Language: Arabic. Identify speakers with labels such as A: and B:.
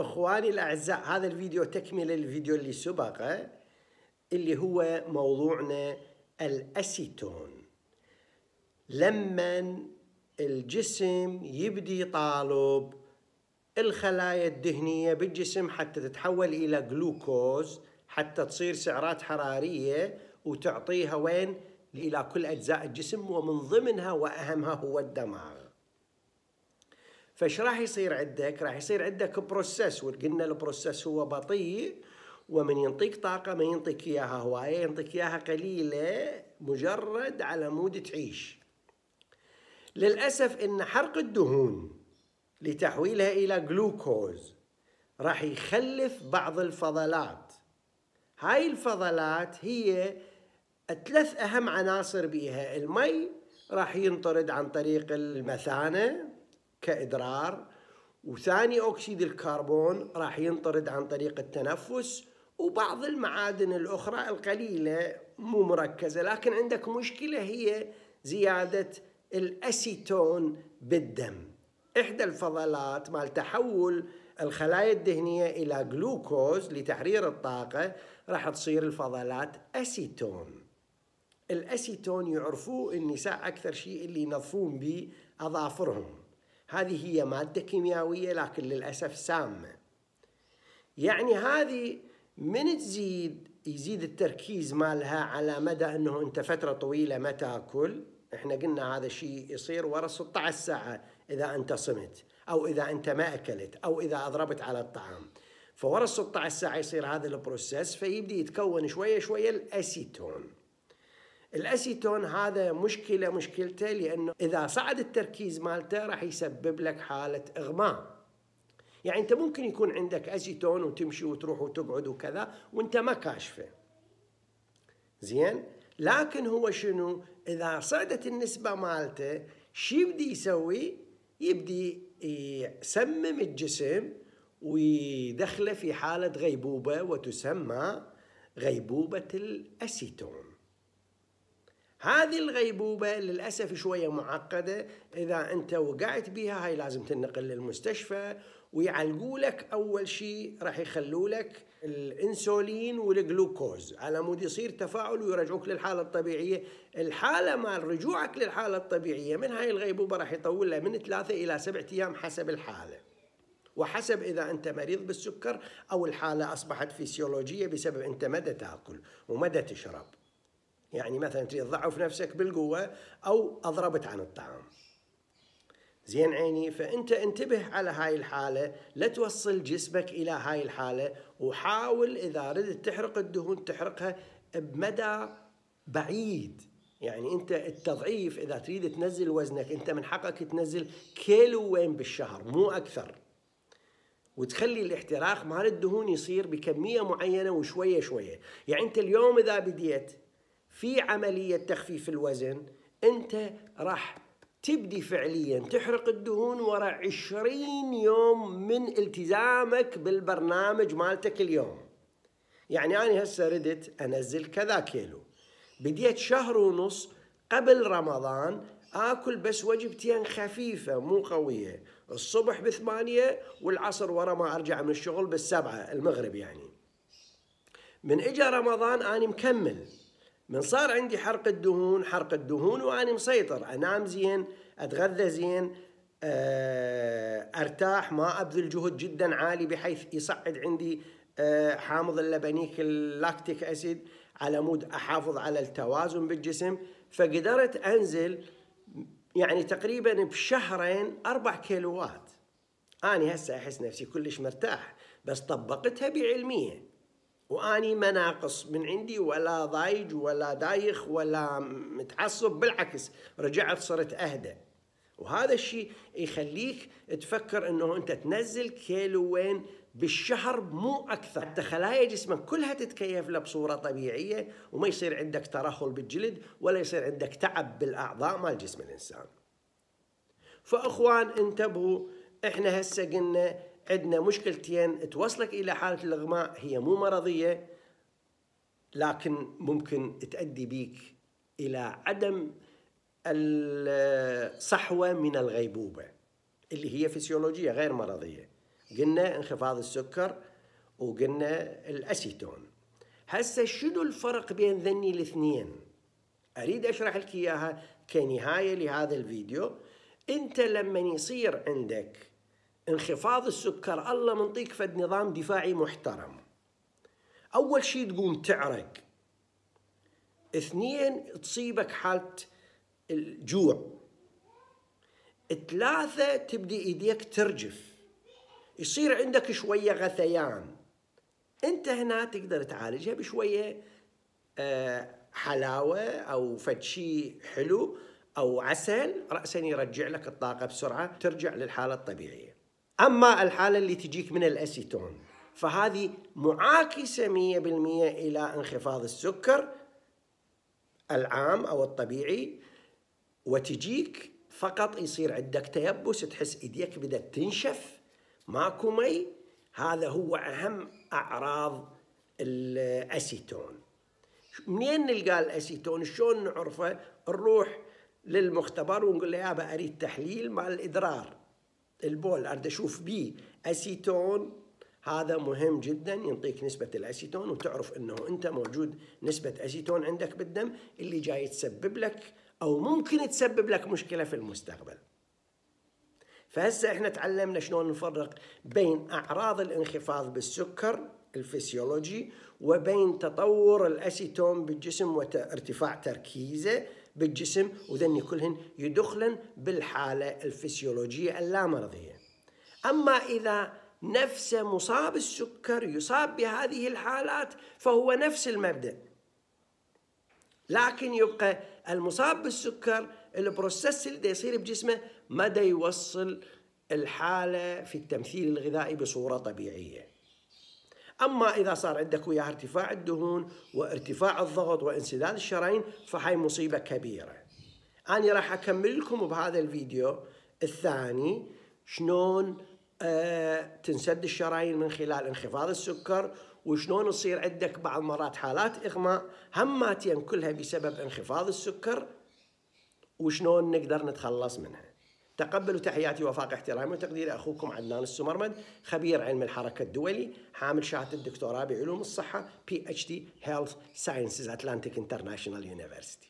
A: إخواني الأعزاء هذا الفيديو تكملة الفيديو اللي سبقه اللي هو موضوعنا الأسيتون. لما الجسم يبدي يطالب الخلايا الدهنية بالجسم حتى تتحول إلى جلوكوز حتى تصير سعرات حرارية وتعطيها وين؟ إلى كل أجزاء الجسم ومن ضمنها وأهمها هو الدماغ. فايش راح يصير عندك؟ راح يصير عندك process وقلنا ال process هو بطيء ومن ينطيك طاقة ما ينطيك إياها هواية ينطيك إياها قليلة مجرد على مود تعيش. للأسف إن حرق الدهون لتحويلها إلى جلوكوز راح يخلف بعض الفضلات. هاي الفضلات هي ثلاث أهم عناصر بيها. المي راح ينطرد عن طريق المثانة كإدرار وثاني أكسيد الكربون راح ينطرد عن طريق التنفس وبعض المعادن الأخرى القليلة مو مركزة لكن عندك مشكلة هي زيادة الأسيتون بالدم. إحدى الفضلات مال تحول الخلايا الدهنية إلى جلوكوز لتحرير الطاقة راح تصير الفضلات أسيتون. الأسيتون يعرفوه النساء أكثر شيء اللي ينظفون به أظافرهم هذه هي مادة كيميائية لكن للأسف سامة. يعني هذه من تزيد يزيد التركيز مالها على مدى أنه أنت فترة طويلة ما تأكل. إحنا قلنا هذا الشيء يصير ورا 16 ساعة إذا أنت صمت أو إذا أنت ما أكلت أو إذا أضربت على الطعام. فورا 16 ساعة يصير هذا البروسيس فيبدي يتكون شوية شوية الأسيتون. الأسيتون هذا مشكلة مشكلته لأنه إذا صعد التركيز مالته راح يسبب لك حالة إغماء. يعني أنت ممكن يكون عندك أسيتون وتمشي وتروح وتقعد وكذا وأنت ما كاشفه. زين؟ لكن هو شنو؟ إذا صعدت النسبة مالته شو يبدي يسوي؟ يبدي يسمم الجسم ويدخله في حالة غيبوبة وتسمى غيبوبة الأسيتون. هذه الغيبوبة للأسف شوية معقدة. إذا أنت وقعت بها هاي لازم تنقل للمستشفى ويعلقوا لك أول شيء راح يخلوا لك الإنسولين والجلوكوز. على مود يصير تفاعل ويرجعوك للحالة الطبيعية. الحالة مال رجوعك للحالة الطبيعية من هاي الغيبوبة راح يطول لها من ثلاثة إلى سبعة أيام حسب الحالة. وحسب إذا أنت مريض بالسكر أو الحالة أصبحت فيسيولوجية بسبب أنت مدى تأكل ومدى تشرب. يعني مثلا تريد تضعف نفسك بالقوة أو أضربت عن الطعام. زين عيني فأنت انتبه على هاي الحالة لا توصل جسمك إلى هاي الحالة وحاول إذا ردت تحرق الدهون تحرقها بمدى بعيد. يعني أنت التضعيف إذا تريد تنزل وزنك أنت من حقك تنزل كيلوين بالشهر مو أكثر. وتخلي الاحتراق مال الدهون يصير بكمية معينة وشوية شوية. يعني أنت اليوم إذا بديت في عملية تخفيف الوزن أنت راح تبدي فعليا تحرق الدهون ورا عشرين يوم من التزامك بالبرنامج مالتك اليوم. يعني أنا هسه ردت أنزل كذا كيلو. بديت شهر ونص قبل رمضان آكل بس وجبتين خفيفة مو قوية. الصبح بثمانية والعصر ورا ما أرجع من الشغل بالسبعة المغرب يعني. من إجا رمضان أنا مكمل. من صار عندي حرق الدهون حرق الدهون وأنا مسيطر. أنام زين أتغذى زين آه، أرتاح ما أبذل جهد جدا عالي بحيث يصعد عندي آه، حامض اللبنيك ال lactic acid على مود أحافظ على التوازن بالجسم. فقدرت أنزل يعني تقريبا بشهرين أربع كيلوات. أنا هسه أحس نفسي كلش مرتاح بس طبقتها بعلمية وأني ما ناقص من عندي ولا ضايج ولا دايخ ولا متعصب بالعكس رجعت صرت اهدى وهذا الشيء يخليك تفكر إنه أنت تنزل كيلوين بالشهر مو أكثر. حتى خلايا جسمك كلها تتكيف له بصورة طبيعية وما يصير عندك ترهل بالجلد ولا يصير عندك تعب بالأعضاء مال جسم الإنسان. فأخوان انتبهوا إحنا هسه قلنا عندنا مشكلتين توصلك إلى حالة الإغماء هي مو مرضية لكن ممكن تؤدي بيك إلى عدم الصحوة من الغيبوبة اللي هي فسيولوجية غير مرضية. قلنا انخفاض السكر وقلنا الأسيتون. هسه شنو الفرق بين ذني الاثنين؟ أريد أشرح لك إياها كنهاية لهذا الفيديو. أنت لما يصير عندك انخفاض السكر. الله منطيك فد نظام دفاعي محترم. أول شيء تقوم تعرق. اثنين تصيبك حالة الجوع. ثلاثة تبدي إيديك ترجف. يصير عندك شوية غثيان. أنت هنا تقدر تعالجها بشوية آه، حلاوة أو فد شيء حلو أو عسل. رأسا يرجع لك الطاقة بسرعة ترجع للحالة الطبيعية. أما الحالة اللي تجيك من الأسيتون فهذه معاكسة مية بالمية إلى انخفاض السكر العام أو الطبيعي وتجيك فقط يصير عندك تيبس تحس إيديك بدأت تنشف ماكو مي هذا هو أهم أعراض الأسيتون. منين نلقى الأسيتون؟ شلون نعرفه؟ نروح للمختبر ونقول له يابا أريد تحليل مال الإدرار. البول أريد أشوف بيه أسيتون. هذا مهم جدا ينطيك نسبة الأسيتون وتعرف أنه أنت موجود نسبة أسيتون عندك بالدم اللي جاي تسبب لك أو ممكن تسبب لك مشكلة في المستقبل. فهسه إحنا تعلمنا شلون نفرق بين أعراض الانخفاض بالسكر الفسيولوجي وبين تطور الأسيتون بالجسم وارتفاع تركيزه. بالجسم وذني كلهن يدخلن بالحالة الفسيولوجية اللامرضية. أما إذا نفس مصاب السكر يصاب بهذه الحالات فهو نفس المبدأ. لكن يبقى المصاب بالسكر البروسيس اللي يصير بجسمه مدى يوصل الحالة في التمثيل الغذائي بصورة طبيعية. أما إذا صار عندك وياه ارتفاع الدهون وارتفاع الضغط وانسداد الشرايين فهي مصيبة كبيرة. أنا راح أكمل لكم بهذا الفيديو الثاني شلون آه تنسد الشرايين من خلال انخفاض السكر وشلون يصير عندك بعض مرات حالات إغماء هماتين كلها بسبب انخفاض السكر وشلون نقدر نتخلص منها. تقبلوا تحياتي وفائق احترامي وتقديري أخوكم عدنان السمرمد خبير علم الحركة الدولي حامل شهادة الدكتوراه بعلوم الصحة PhD Health Sciences Atlantic International University